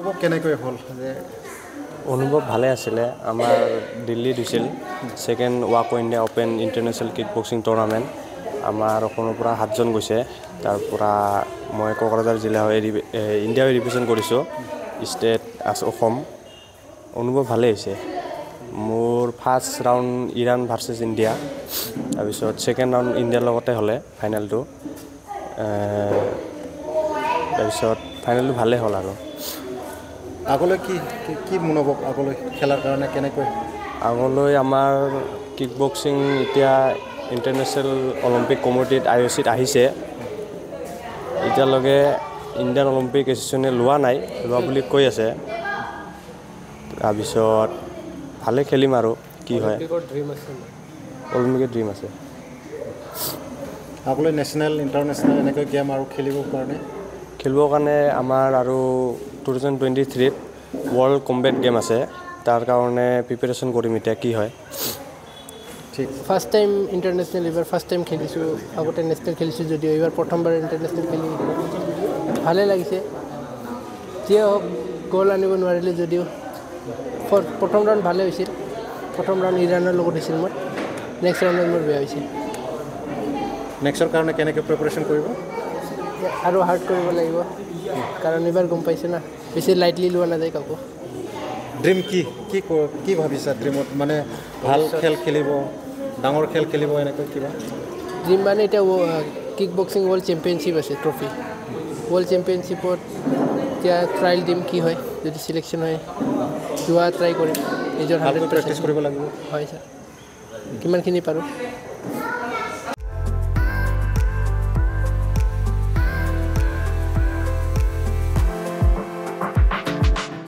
অনুভৱ কেনেকৈ হ'ল? যে অনুভৱ ভালে আছিলে। আমাৰ দিল্লীত হৈছিল second WAKO India Open international kick boxing tournament. আমাৰ অসমৰ পৰা সাতজন গৈছে। তাৰ পৰা মই কোকৰাঝাৰ জিলা হৈ ইণ্ডিয়া হৈ ৰিপ্ৰেজেণ্ট কৰিছোঁ। ষ্টেট আছ অসম। অনুভৱ ভালেই হৈছে। মোৰ first round Iran versus India তাৰপিছত ছেকেণ্ড ৰাউণ্ড ইণ্ডিয়াৰ লগতে হ'লে ফাইনেলটো তাৰপিছত ফাইনেলটো ভালেই হ'ল আৰু। আগলৈ কি কি- মনোভৱ আগলৈ খেলাৰ কাৰণে কেনেকৈ? আগলৈ আমাৰ কিক বক্সিং এতিয়া ইণ্টাৰনেশ্যনেল অলিম্পিক কমিটিত আই অ' চিত আহিছে। এতিয়ালৈকে ইণ্ডিয়ান অলিম্পিক এছ'চিয়েশ্যনে লোৱা নাই লোৱা বুলি কৈ আছে। তাৰপিছত ভালে খেলিম আৰু কি হয়। অলিম্পিকৰ ড্ৰিম আছে আগলৈ নেশ্যনেল ইণ্টাৰনেশ্যনেল এনেকৈ গেম আৰু খেলিবৰ কাৰণে? খেলিবৰ কাৰণে আমাৰ আৰু টু থাউজেণ্ড টুৱেণ্টি থ্ৰীত ৱৰ্ল্ড কম্বেট গেম আছে। তাৰ কাৰণে প্ৰিপেৰেশ্যন কৰিম এতিয়া কি হয়। ঠিক। ফাৰ্ষ্ট টাইম ইণ্টাৰনেশ্যনেল এইবাৰ ফাৰ্ষ্ট টাইম খেলিছোঁ। আগতে নেশ্যনেল খেলিছোঁ যদিও এইবাৰ প্ৰথমবাৰ ইণ্টাৰনেশ্যনেল খেলি। ভালেই লাগিছে। যিয়ে হওক গ'ল আনিব নোৱাৰিলে যদিও। প্ৰথম ৰাউণ্ড ভালেই হৈছিল। প্ৰথম ৰাউণ্ড ইৰাণৰ লগত হৈছিল মোৰ। নেক্সট ৰাউণ্ডত মোৰ বেয়া হৈছিল নেক্সটৰ কাৰণে কেনেকৈ প্ৰিপেৰেশ্যন কৰিব? আৰু হাৰ্ড কৰিব লাগিব। কাৰণ এইবাৰ গম পাইছে না বেছি লাইটলি লোৱা নাযায় কাকো। ড্ৰিম কি? কি ক- ভাবিছা ড্ৰিমত মানে ভাল খেল খেলিব ডাঙৰ খেল খেলিব এনেকৈ কিবা? ড্ৰিম মানে এতিয়া কিক বক্সিং ৱৰ্ল্ড চেম্পিয়নশ্বিপ আছে ট্ৰফি ৱৰ্ল্ড চেম্পিয়নশ্বিপত এতিয়া ট্ৰায়েল দিম কি হয় যদি চিলেকশ্যন হয় যোৱা ট্ৰাই কৰিম। নিজৰ হাণ্ড্ৰেড প্ৰেক্টিছ কৰিব লাগিব। হয় ছাৰ কিমানখিনি পাৰোঁ?